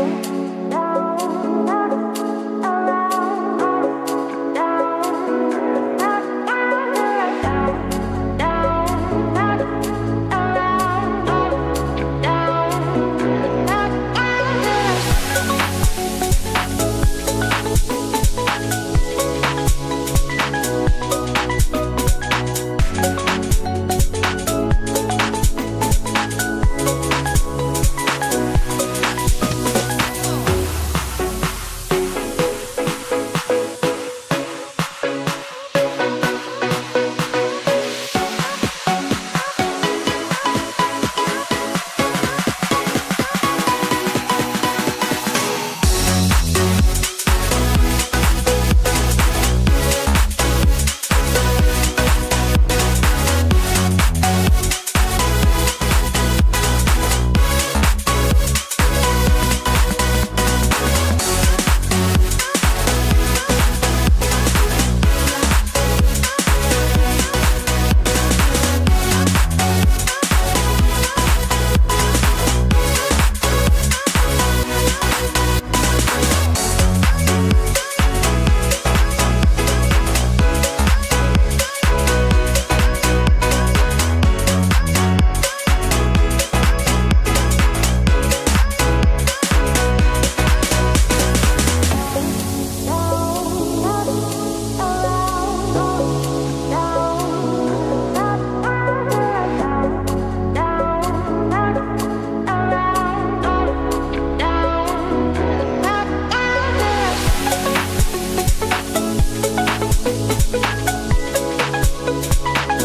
Thank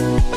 Bye.